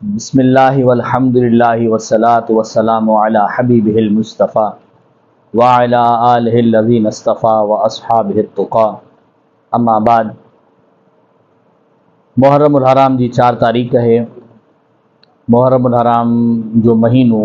بسم اللہ والحمد للہ والصلاة والسلام على حبیبہ المصطفیٰ وعلى آلہ الذین اصطفیٰ واصحابہ التقا اما بعد، محرم الحرام جی چار تاریخ ہے۔ محرم الحرام جو مہینو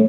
جے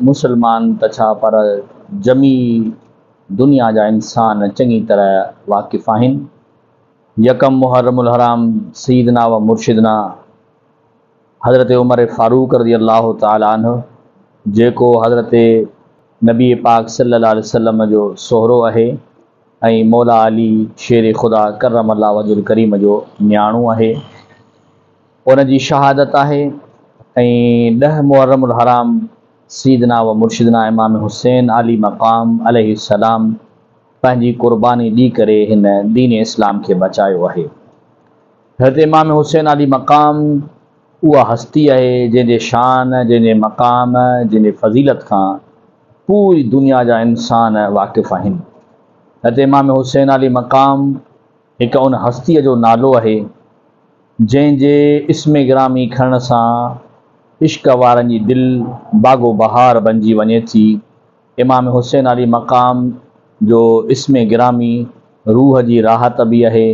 مسلمان تچھا پر جمی دنیا جا انسان چنی طرح واقف ہیں یکم محرم الحرام سید نا و مرشد نا حضرت عمر فاروق رضی اللہ تعالیٰ حضرت نبی پاک صلی اللہ علیہ وسلم جو سہرو ہے اور مولا علی شیر خدا کرم اللہ وز الکریم جو نیا ہے۔ ان کی جی شہادت ہے دہ محرم الحرام سیدنا و مرشدنا امام حسین علی مقام علیہ السلام پہنچی قربانی دی دین اسلام کے بچاؤ ہے حت امام حسین علی مقام وہ ہستی ہے جن کے شان جن کے مقام جن کے فضیلت کا پوری دنیا جا انسان واقف ہیں اط امام حسین علی مقام ایک ان ہستی جو نال ہے جن کے اسم گرامی کھان سے عشق والن کی دل و بہار بن جی وجے تھی امام حسین علی مقام، جو اسم گرامی، روح کی راحت بھی ہے۔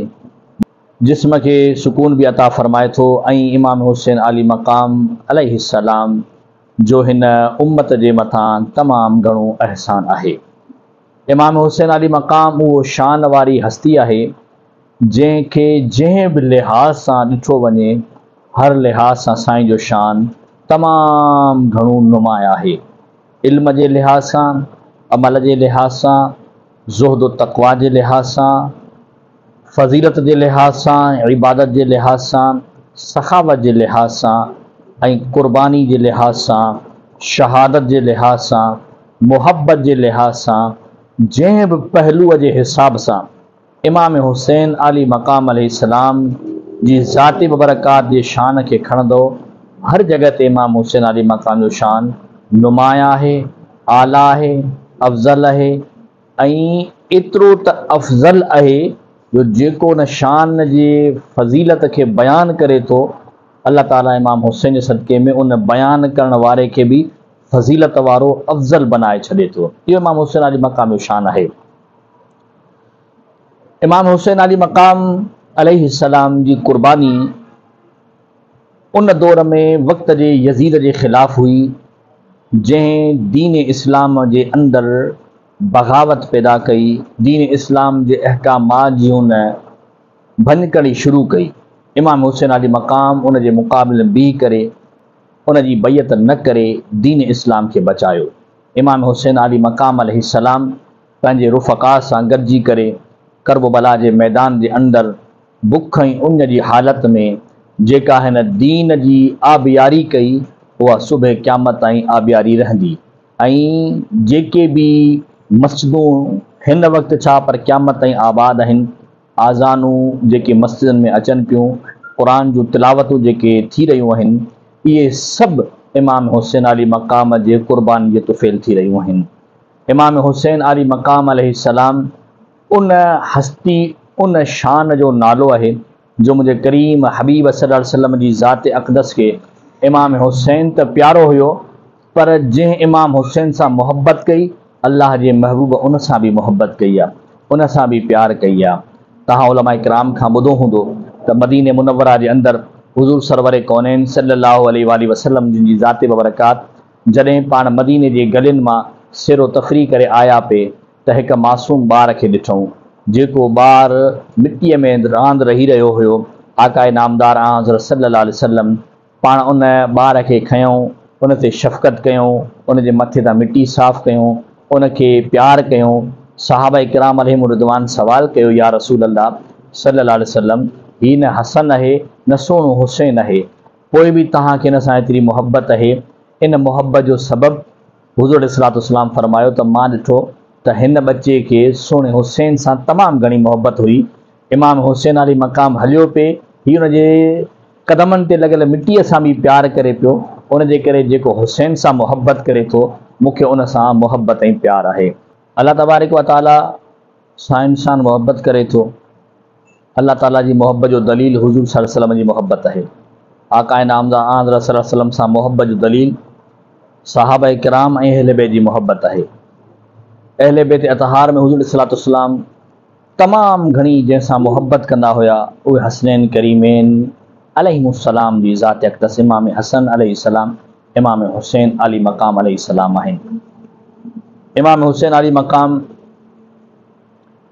جسم کے سکون بھی عطا فرمائے تو امام حسین علی مقام الہی سلام جو انت کے متع تمام گھڑا احسان ہے امام حسین علی مقام وہ شان والی ہستی ہے جن کے جن بھی لحاظ سے دٹھو وجے ہر لحاظ سے سائی جو شان۔ تمام گھنوں نمایاں ہے علم کے لحاظ سے عمل کے لحاظ سے زہد و تقوا لحاظ سے فضیلت کے لحاظ سے عبادت کے لحاظ سے ثقافت کے لحاظ سے قربانی کے لحاظ سے شہادت کے لحاظ سے محبت کے لحاظ سے جن بھی پہلو کے حساب سے امام حسین علی مقام علیہ السلام کی ذاتی و برقات کی شان کے کھڑو ہر جگہ تے امام حسین علی مقام شان نمائع ہے آلہ ہے، افضل ہے این اترو تا افضل ہے، جو ان نشان کے فضیلت کے بیان کرے تو اللہ تعالیٰ امام حسین کے صدقے میں انہیں بیان کرنے وارے کے بھی فضیلت وارو افضل بنائے چھلے تو۔ یہ امام حسین علی مقام مقامی شان ہے۔ امام حسین علی مقام علیہ السلام جی قربانی ان دور میں وقت جے یزید جے خلاف ہوئی جن دین اسلام کے اندر بغاوت پیدا کی دین اسلام کے احکامات بھنکڑی شروع کری امام حسین علی مقام ان کے مقابلے بہ کر ان جی کی بعت نہ کرے، دین اسلام کے بچاؤ امام حسین علی مقام علیہ السلام پہ رفقا سے گرجی کرب بلا کے میدان کے اندر بکھ کی جی حالت میں جے کاہن دین جی کی آبیا صبح قیام تعلی آبیاری رہی بھی مسجدوں وقت شا پر قیامت آباد آزانو جی مسجدوں میں اچن پران جی تلاوت کے رہی سب امام حسین علی مقام کے قربانی کے توفیل تھی رہی امام حسین علی مقام علیہ السلام، ان ہستی، ان شان نالو ہے جو مجھے کریم حبیب صلی اللہ علیہ وسلم جی ذات اقدس کے امام حسین تا پیارو ہوئیو، پر جن امام حسین سا محبت کئی، اللہ جی محبوب ان سا بھی محبت کئی ان سا بھی پیار کئی تاہا علماء اکرام کھا ہوں تو مدینہ منورہ جی اندر حضور سرور کونین صلی اللہ علیہ وآلہ وسلم جن جی ذات ببرکات جنہیں پان مدینے جی گلن ماں سیرو و تفریح کرے آیا پے تو معصوم بار کے مٹی میں راند رہی رہو ہو ہوقائے نامدار آ حضرت صلی اللہ علیہ وسلم پان ان بار کے کیوں ان شفقت کھوں ان کے متے تا مٹی صاف کیں ان پیار کوں صحابہ کرام علیہ مردوان سوال کیا یا رسول اللہ صلی اللہ علیہ وسلم ہی نہ حسن ہے نہ سون حسین ہے کوئی بھی تا سا ایتری محبت ہے ان محبت جو سبب حضور حضرت وسلام فرمایا تو میں تو ہن بچے کے سونے حسین سان تمام گھڑی محبت ہوئی۔ امام حسین علی مقام ہلو پہ یہ ان کے قدم سے لگل مٹی سے بھی پیار کرے پی ان کے حسین سان محبت کرے تو انسان محبت پیار ہے اللہ تبارک و تعالی سان سائنسان محبت کرے تو اللہ تعالی جی محبت جو دلیل حضور صلی اللہ علیہ وسلم جی محبت ہے آقائن نامزہ آن صلی اللہ علیہ وسلم سان محبت جو دلیل صاحب کرام جی محبت ہے اہل بیت اتہار میں حضور صلاحت السلام تمام گھڑی جیسا محبت کندا ہوا اوہ حسنین کریمین علیہ السلام دی ذات اقدس، امام حسن علیہ السلام، امام حسین علی مقام علیہ السلام آہن امام حسین علی مقام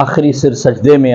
آخری سر سجدے میں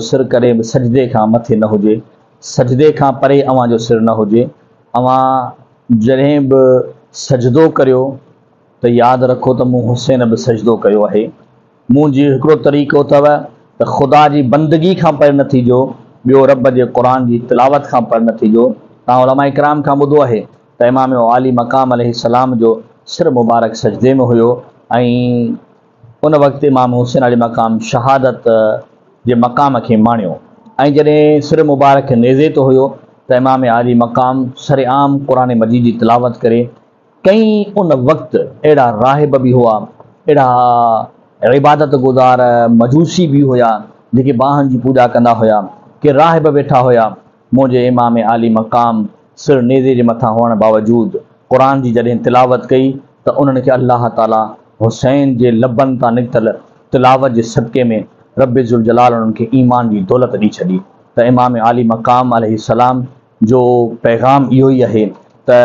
سر کدیں بھی سجدے کا مت نہ ہوج سجدے کا پرے اوا جو سر نہ ہوجائے اوہ جن ب سجدو کرد رکھو تو حسین بھی سجد کرو طریقا بندگی کا پر نہجیو بو رب قرآن کی تلاوت کا پر نجو تم علمائی کرام کا بدھو ہے۔ تو امام علی مقام علیہ السلام جو سر مبارک سجدے میں ہوئی ان حسین علی مقام شہادت مقام کے مانوں جی سر مبارک نیزے تو ہو امام علی مقام سر آم قرآن مجید کی تلاوت کرے۔ کئی انق اڑا راہب بھی ہوا اڑا عبادت گزار مجوسی بھی ہوا جی باہن کی پوجا کرا ہوا کہ راہب ویٹا ہوا موے امام علی مقام سر نیزے کے مت ہونے باوجود قرآن جی کی جدہ تلاوت کئی تو ان کے اللہ تعالیٰ حسین کے لبن تا نکتل، تلاوت کے سبقے میں رب ذوالجلال اور ان کے ایمان کی دولت نہیں چلی۔ تا امام علی مقام علیہ السلام جو پیغام یہ ہوئی ہے تا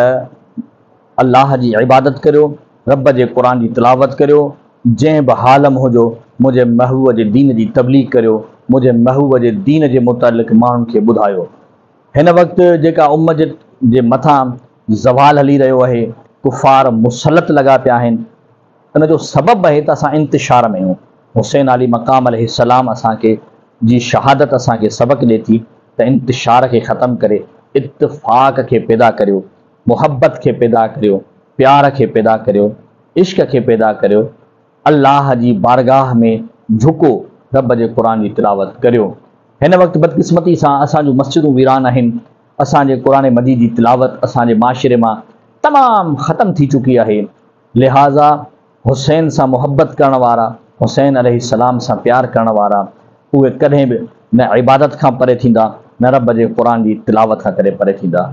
اللہ جی عبادت کرو، رب جے قرآن جی تلاوت کرو جن بحالم ہو جو، مجھے محو جے دین جی تبلیغ کرو، مجھے محو جے دین جے متعلق مانن کے بدھایو۔ ہن وقت جیکا امت جے جے زوال ہلی رہیو ہے، کفار مسلط لگا پیا ہیں۔ ان جو سبب ہے تا اساں انتشار میں ہوں۔ حسین علی مقام علیہ السلام اساں کے جی شہادت اساں کے سبق لیتی تا انتشار کے ختم کرے، اتفاق کے پیدا کرے محبت کے پیدا کرے پیار کے پیدا کرے عشق کے پیدا کرے اللہ جی بارگاہ میں جھکو، رب جے قرآن جی تلاوت کرے ہن وقت بدقسمتی ساں اساں جو مسجدوں ویران ہیں، اساں جے قرآن مجید جی تلاوت، اساں جے معاشرے ماں تمام ختم تھی چکی ہے۔ لہٰذا حسین سا محبت کرنے والا حسین علیہ السلام سے پیار کرنے والا وہ کیں بھی نہ عبادت کا پرے نہ رب ربجے قرآن کی تلاوت کا پرے تا